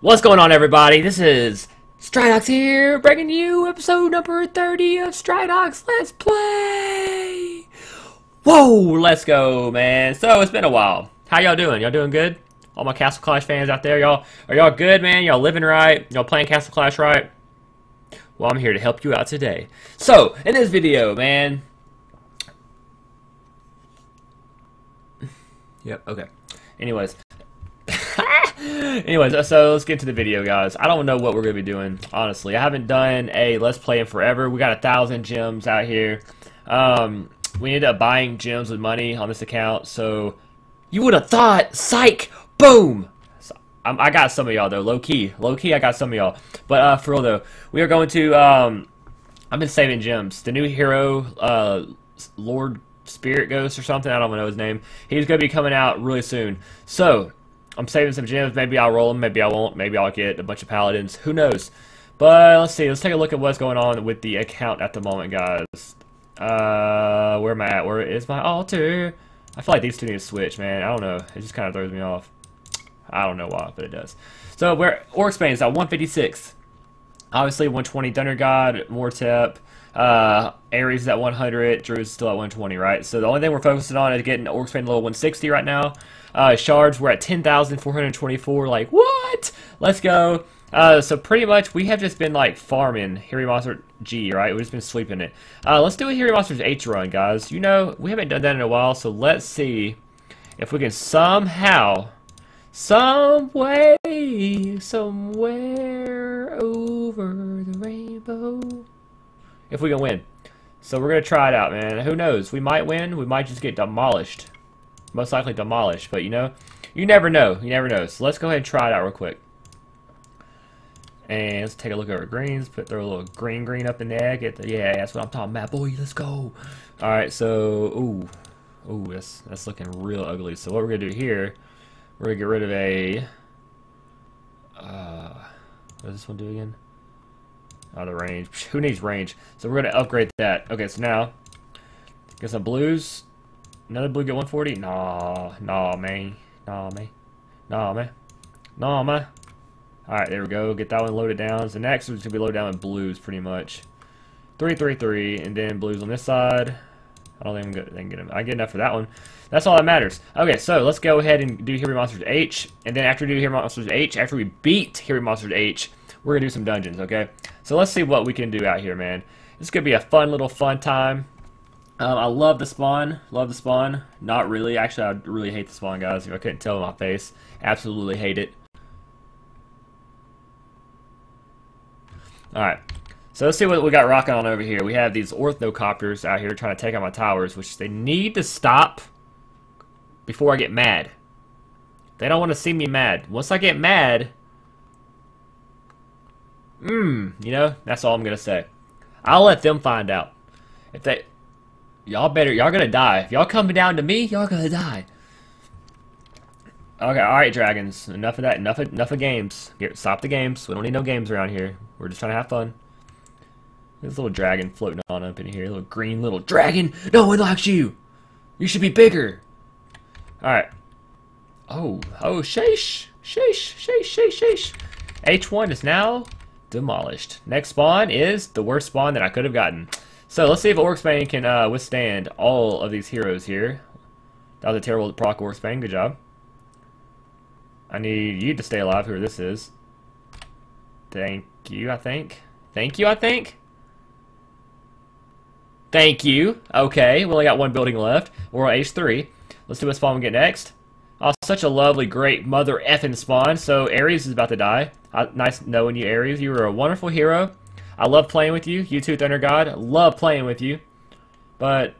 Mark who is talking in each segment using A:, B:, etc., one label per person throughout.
A: What's going on, everybody? This is Stridox here, bringing you episode number 30 of Stridox Let's Play! Whoa, let's go, man. So, it's been a while. How y'all doing? Y'all doing good? All my Castle Clash fans out there, y'all, are y'all good, man? Y'all living right? Y'all playing Castle Clash right? Well, I'm here to help you out today. So, in this video, man... Yep, okay. Anyways, Anyways, so let's get to the video, guys. I don't know what we're going to be doing, honestly. I haven't done a Let's Play in forever. We got a thousand gems out here. Um, we ended up buying gems with money on this account, so you would have thought, psych, boom! So, I got some of y'all, though, low-key. Low-key, I got some of y'all. But uh, for real, though, we are going to... Um, I've been saving gems. The new hero, uh, Lord Spirit Ghost or something, I don't know his name. He's going to be coming out really soon. So, I'm saving some gems. Maybe I'll roll them. Maybe I won't. Maybe I'll get a bunch of paladins. Who knows? But let's see. Let's take a look at what's going on with the account at the moment, guys. Uh, where am I at? Where is my altar? I feel like these two need to switch, man. I don't know. It just kind of throws me off. I don't know why, but it does. So, where Orc is at 156. Obviously, 120 Thunder God, Mortep. Uh, Ares is at 100. Drew's still at 120, right? So the only thing we're focusing on is getting Orcsbane level 160 right now. Uh, shards, we're at 10,424. Like, what? Let's go. Uh, so pretty much we have just been like farming Here Be Monster G, right? We've just been sweeping it. Uh, let's do a Here Be Monsters H run, guys. You know, we haven't done that in a while, so let's see if we can somehow, some way, somewhere over if we can win. So we're going to try it out, man. Who knows? We might win. We might just get demolished most likely demolished. But you know, you never know. You never know. So let's go ahead and try it out real quick. And let's take a look at our greens. Put throw a little green green up in there. Get the yeah, that's what I'm talking about, boy. Let's go. All right, so ooh, ooh, that's that's looking real ugly. So what we're gonna do here, we're gonna get rid of a. Uh, what does this one do again? Oh, the range. Who needs range? So we're gonna upgrade that. Okay, so now get some blues. Another blue get 140? Nah, nah, man. Nah, man. Nah, man. Nah, man. Alright, there we go. Get that one loaded down. So next is going to be loaded down with blues, pretty much. 333, and then blues on this side. I don't think. I can get them. I get enough for that one. That's all that matters. Okay, so let's go ahead and do Hero Monsters H, and then after we do Hero Monsters H, after we beat Hero Monsters H, we're gonna do some dungeons. Okay, so let's see what we can do out here, man. This could be a fun little fun time. Um, I love the spawn. Love the spawn. Not really. Actually, I really hate the spawn, guys. If I couldn't tell in my face. Absolutely hate it. Alright. So let's see what we got rocking on over here. We have these orthocopters out here trying to take out my towers, which they need to stop before I get mad. They don't want to see me mad. Once I get mad, mmm, you know, that's all I'm to say. I'll let them find out. If they Y'all better, y'all gonna die. If y'all coming down to me, y'all gonna die. Okay, alright, dragons. Enough of that. Enough of, enough of games. Get, stop the games. We don't need no games around here. We're just trying to have fun. There's a little dragon floating on up in here. A little green little dragon. No one likes you. You should be bigger. Alright. Oh, oh, sheesh. Sheesh, sheesh, sheesh, sheesh. H1 is now demolished. Next spawn is the worst spawn that I could have gotten. So let's see if Orcsbane can uh, withstand all of these heroes here. That was a terrible proc Orcsbane. Good job. I need you to stay alive, whoever this is. Thank you, I think. Thank you, I think. Thank you. Okay, we only got one building left. We're on H3. Let's see what spawn we get next. Oh, such a lovely, great mother effing spawn. So Ares is about to die. Uh, nice knowing you, Ares. You were a wonderful hero. I love playing with you, you too, Thunder God. Love playing with you. But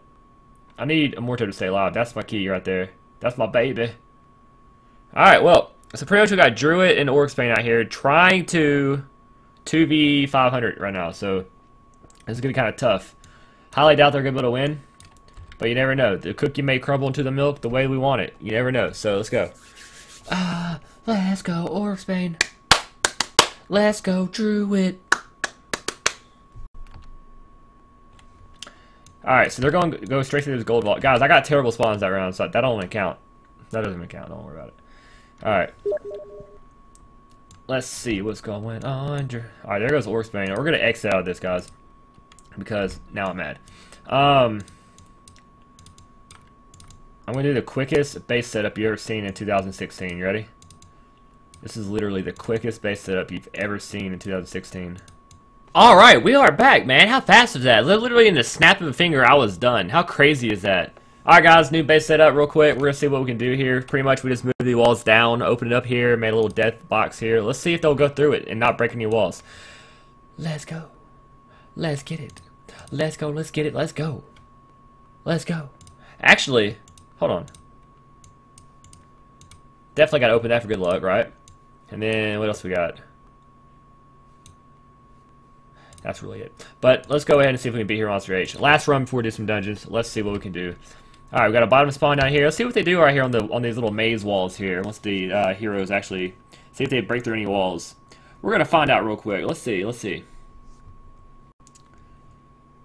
A: I need Immorto to stay alive. That's my key right there. That's my baby. Alright, well, so pretty much we got Druid and Orcsbane out here trying to 2v500 right now. So this is going to be kind of tough. Highly doubt they're going to be able to win. But you never know. The cookie may crumble into the milk the way we want it. You never know. So let's go. Ah, uh, let's go, Orcsbane. Let's go, Druid. Alright, so they're going to go straight through this gold vault. Guys, I got terrible spawns that round, so that don't even count. That doesn't even count. Don't worry about it. Alright. Let's see what's going on. Alright, there goes Orcsbane. We're going to exit out of this, guys. Because now I'm mad. Um, I'm going to do the quickest base setup you've ever seen in 2016. You ready? This is literally the quickest base setup you've ever seen in 2016. Alright, we are back, man. How fast was that? Literally in the snap of a finger, I was done. How crazy is that? Alright guys, new base setup real quick. We're going to see what we can do here. Pretty much we just moved the walls down, opened it up here, made a little death box here. Let's see if they'll go through it and not break any walls. Let's go. Let's get it. Let's go, let's get it, let's go. Let's go. Actually, hold on. Definitely got to open that for good luck, right? And then what else we got? That's really it. But let's go ahead and see if we can beat Hero Monster H. Last run before we do some dungeons. Let's see what we can do. All right, we got a bottom spawn down here. Let's see what they do right here on the on these little maze walls here. Once the uh, heroes actually see if they break through any walls. We're gonna find out real quick. Let's see. Let's see.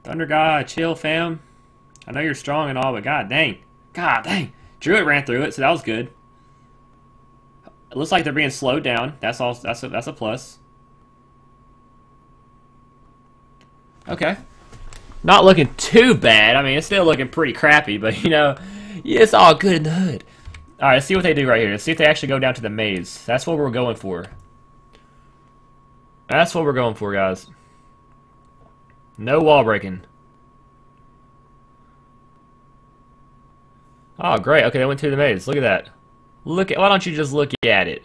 A: Thunder God, chill, fam. I know you're strong and all, but god dang, god dang, Druid ran through it, so that was good. It looks like they're being slowed down. That's all. That's a, that's a plus. Okay. Not looking too bad. I mean, it's still looking pretty crappy, but, you know, it's all good in the hood. Alright, let's see what they do right here. Let's see if they actually go down to the maze. That's what we're going for. That's what we're going for, guys. No wall breaking. Oh, great. Okay, they went through the maze. Look at that. Look at. Why don't you just look at it?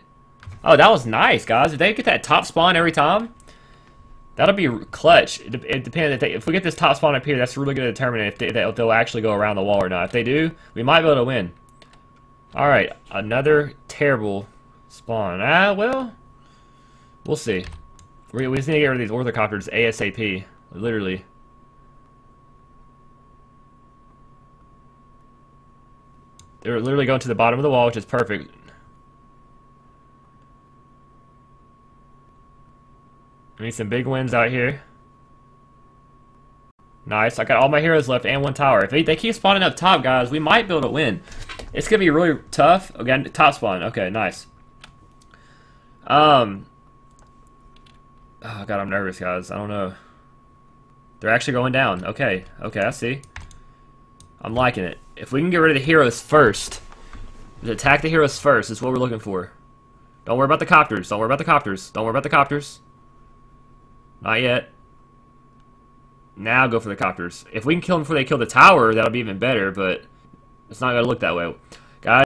A: Oh, that was nice, guys. If they get that top spawn every time, That'll be clutch. It, it depends. If, they, if, we get this top spawn up here, that's really going to determine if, they, if they'll actually go around the wall or not. If they do, we might be able to win. Alright, another terrible spawn. Ah, well, we'll see. We, we just need to get rid of these orthocopters ASAP. Literally. They're literally going to the bottom of the wall, which is perfect. I need some big wins out here. Nice. I got all my heroes left and one tower. If they, they keep spawning up top, guys, we might be able to win. It's going to be really tough. Again, top spawn. Okay, nice. Um. Oh, God, I'm nervous, guys. I don't know. They're actually going down. Okay. Okay, I see. I'm liking it. If we can get rid of the heroes first, attack the heroes first is what we're looking for. Don't worry about the copters. Don't worry about the copters. Don't worry about the copters. Not yet. Now go for the copters. If we can kill them before they kill the tower, that'll be even better, but it's not going to look that way.